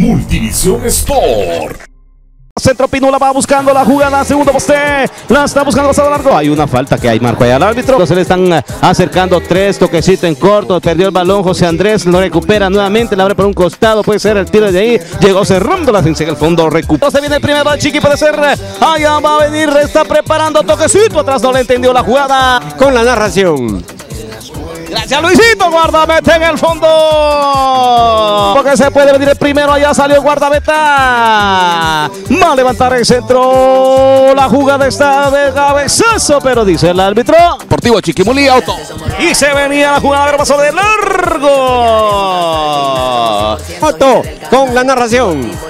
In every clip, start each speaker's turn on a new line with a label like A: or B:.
A: Multivisión Sport.
B: Centro Pinula va buscando la jugada, segundo poste, la está buscando pasado largo. Hay una falta que hay, marco ahí al árbitro. Se le están eh, acercando tres, toquecito en corto, perdió el balón José Andrés, lo recupera nuevamente, la abre por un costado, puede ser el tiro de ahí. Llegó cerrando la sin el fondo, recupera. Se viene el primero, Chiqui puede ser, allá va a venir, está preparando toquecito, atrás no le entendió la jugada.
C: Con la narración.
B: Gracias Luisito, guardameta en el fondo. Porque se puede venir el primero, allá salió el guardameta. Va a levantar el centro. La jugada está de cabezazo, pero dice el árbitro.
D: Deportivo Chiquimulí, auto.
B: Y se venía la jugada, pero pasó de largo.
C: Auto con la narración.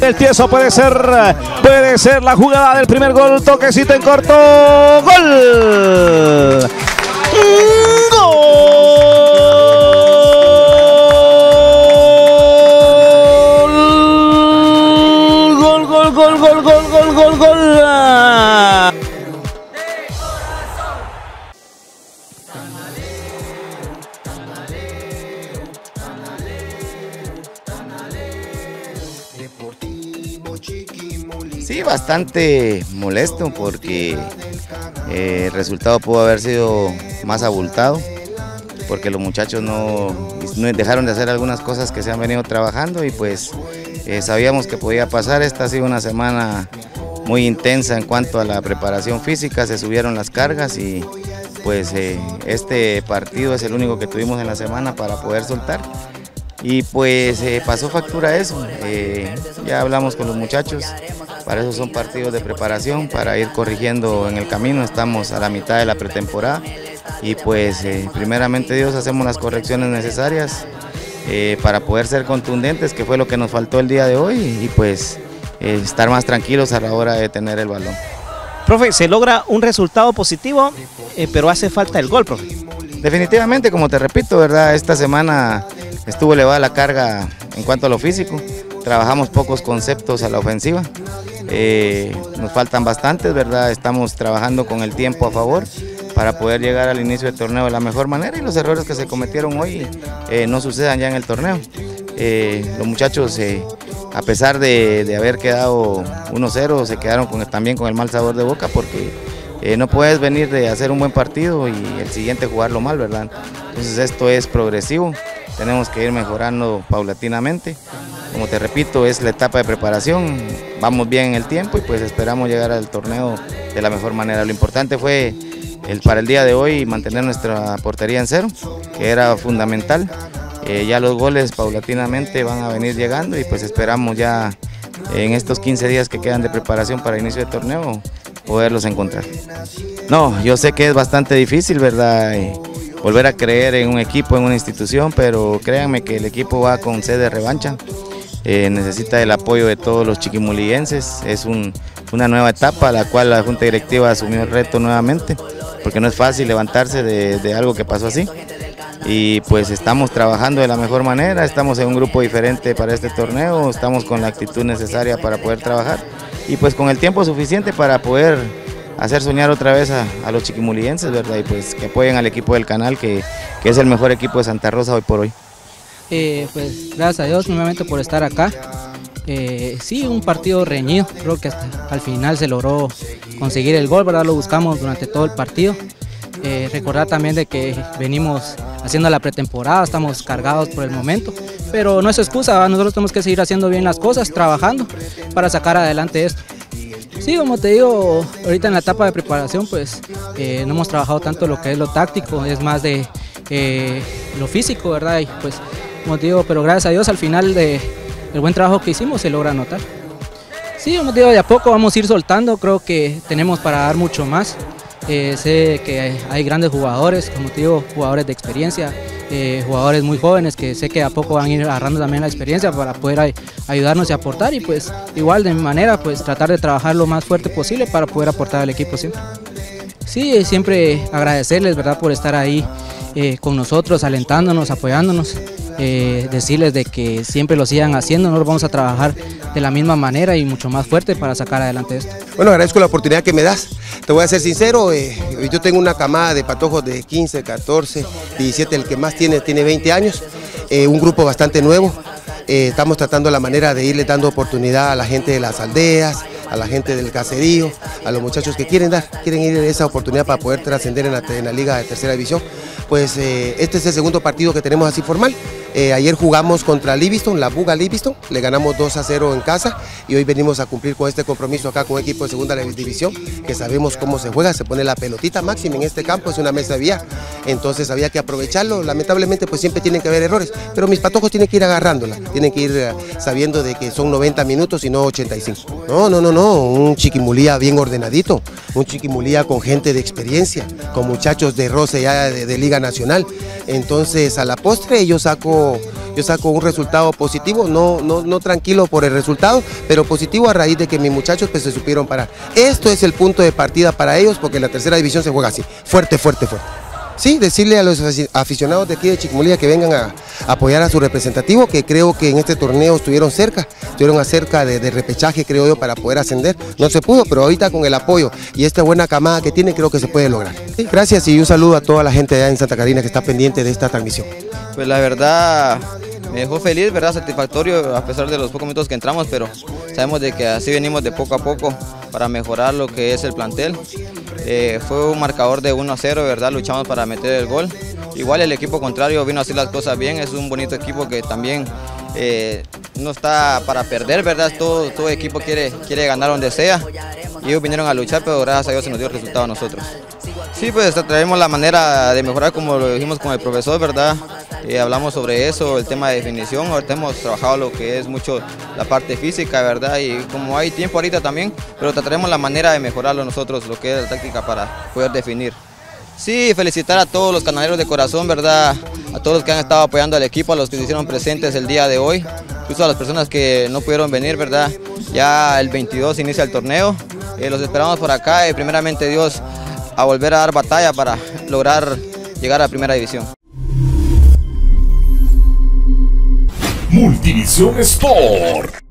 B: El tieso puede ser, puede ser la jugada del primer gol, toquecito en corto, gol. Gol. Gol, gol, gol, gol, gol, gol, gol,
E: Sí, bastante molesto porque eh, el resultado pudo haber sido más abultado, porque los muchachos no, dejaron de hacer algunas cosas que se han venido trabajando y pues eh, sabíamos que podía pasar. Esta ha sido una semana muy intensa en cuanto a la preparación física, se subieron las cargas y pues eh, este partido es el único que tuvimos en la semana para poder soltar. Y pues pasó factura eso. Ya hablamos con los muchachos. Para eso son partidos de preparación, para ir corrigiendo en el camino. Estamos a la mitad de la pretemporada. Y pues eh, primeramente Dios hacemos las correcciones necesarias eh, para poder ser contundentes, que fue lo que nos faltó el día de hoy. Y pues eh, estar más tranquilos a la hora de tener el balón.
B: Profe, se logra un resultado positivo, pero hace falta el gol, profe.
E: Definitivamente, como te repito, ¿verdad? Esta semana estuvo elevada la carga en cuanto a lo físico. Trabajamos pocos conceptos a la ofensiva. Eh, nos faltan bastantes, ¿verdad? Estamos trabajando con el tiempo a favor para poder llegar al inicio del torneo de la mejor manera y los errores que se cometieron hoy eh, no sucedan ya en el torneo. Eh, los muchachos, a pesar de, haber quedado 1-0, se quedaron también con el mal sabor de boca porque no puedes venir de hacer un buen partido y el siguiente jugarlo mal, ¿verdad? Entonces esto es progresivo, tenemos que ir mejorando paulatinamente. Como te repito, es la etapa de preparación, vamos bien en el tiempo y pues esperamos llegar al torneo de la mejor manera. Lo importante fue el, para el día de hoy mantener nuestra portería en cero, que era fundamental. Eh, ya los goles paulatinamente van a venir llegando y pues esperamos ya en estos 15 días que quedan de preparación para inicio del torneo poderlos encontrar. No, yo sé que es bastante difícil, ¿verdad? Eh, volver a creer en un equipo, en una institución, pero créanme que el equipo va con sed de revancha. Eh, necesita el apoyo de todos los chiquimulienses. Es un- una nueva etapa la cual la Junta Directiva asumió el reto nuevamente, porque no es fácil levantarse de, de algo que pasó así. Y pues estamos trabajando de la mejor manera, estamos en un grupo diferente para este torneo, estamos con la actitud necesaria para poder trabajar y pues con el tiempo suficiente para poder hacer soñar otra vez a, los chiquimulienses, ¿verdad? Y pues que apoyen al equipo del canal, que, que es el mejor equipo de Santa Rosa hoy por hoy.
F: Eh, pues gracias a Dios nuevamente por estar acá. Eh, sí, un partido reñido, creo que hasta al final se logró conseguir el gol, ¿verdad? Lo buscamos durante todo el partido. Eh, recordar también de que venimos haciendo la pretemporada, estamos cargados por el momento, pero no es excusa, nosotros tenemos que seguir haciendo bien las cosas, trabajando para sacar adelante esto. Sí, como te digo, ahorita en la etapa de preparación, pues eh, no hemos trabajado tanto lo que es lo táctico, es más de eh, lo físico, ¿verdad? Y pues, como te digo, pero gracias a Dios al final de buen trabajo que hicimos se logra notar. Sí, como te digo, de a poco vamos a ir soltando, creo que tenemos para dar mucho más. Eh, sé que hay, grandes jugadores, como te digo, jugadores de experiencia, eh, jugadores muy jóvenes que sé que a poco van a ir agarrando también la experiencia para poder ay- ayudarnos y aportar y pues igual de mi manera pues tratar de trabajar lo más fuerte posible para poder aportar al equipo siempre. Sí, siempre agradecerles, ¿verdad?, por estar ahí eh, con nosotros, alentándonos, apoyándonos, eh, decirles de que siempre lo sigan haciendo, nosotros vamos a trabajar de la misma manera y mucho más fuerte para sacar adelante esto.
G: Bueno, agradezco la oportunidad que me das. Te voy a ser sincero, eh, yo tengo una camada de patojos de 15, 14, 17, el que más tiene tiene 20 años, un grupo bastante nuevo. Estamos tratando la manera de irle dando oportunidad a la gente de las aldeas, a la gente del caserío, a los muchachos que quieren dar, quieren ir esa oportunidad para poder trascender en la liga de tercera división. Pues eh, este es el segundo partido que tenemos así formal. Eh, ayer jugamos contra Livingston, la Buga Livingston, le ganamos 2 a 0 en casa y hoy venimos a cumplir con este compromiso acá con un equipo de segunda división que sabemos cómo se juega, se pone la pelotita. Máxima en este campo, es una mesa de vía, entonces había que aprovecharlo, lamentablemente pues siempre tienen que haber errores, pero mis patojos tienen que ir agarrándola, tienen que ir eh, sabiendo de que son 90 minutos y no 85. No, no, no, no, un chiquimulía bien ordenadito, un chiquimulía con gente de experiencia, con muchachos de roce ya de, de Liga Nacional, entonces a la postre yo saco yo saco un resultado positivo, no, no, no tranquilo por el resultado, pero positivo a raíz de que mis muchachos pues, se supieron parar. Esto es el punto de partida para ellos porque la tercera división se juega así, fuerte, fuerte, fuerte. Sí, decirle a los afici- aficionados de aquí de Chicmolía que vengan a, apoyar a su representativo, que creo que en este torneo estuvieron cerca, estuvieron acerca de, de repechaje, creo yo, para poder ascender. No se pudo, pero ahorita con el apoyo y esta buena camada que tiene, creo que se puede lograr. Gracias y un saludo a toda la gente allá en Santa Catarina que está pendiente de esta transmisión.
H: Pues la verdad me dejó feliz, verdad, satisfactorio a pesar de los pocos minutos que entramos, pero sabemos de que así venimos de poco a poco para mejorar lo que es el plantel. Eh, fue un marcador de 1 a 0, verdad, luchamos para meter el gol. Igual el equipo contrario vino a hacer las cosas bien, es un bonito equipo que también eh, no está para perder, verdad, todo, todo equipo quiere, quiere ganar donde sea. Y ellos vinieron a luchar, pero gracias a Dios se nos dio el resultado a nosotros. Sí, pues traemos la manera de mejorar como lo dijimos con el profesor, ¿verdad? Eh, hablamos sobre eso, el tema de definición, ahorita hemos trabajado lo que es mucho la parte física, ¿verdad? Y como hay tiempo ahorita también, pero trataremos la manera de mejorarlo nosotros, lo que es la táctica para poder definir. Sí, felicitar a todos los canaleros de corazón, ¿verdad? A todos los que han estado apoyando al equipo, a los que se hicieron presentes el día de hoy, incluso a las personas que no pudieron venir, ¿verdad? Ya el 22 inicia el torneo, eh, los esperamos por acá y primeramente Dios a volver a dar batalla para lograr llegar a primera división.
A: Multivisión Sport.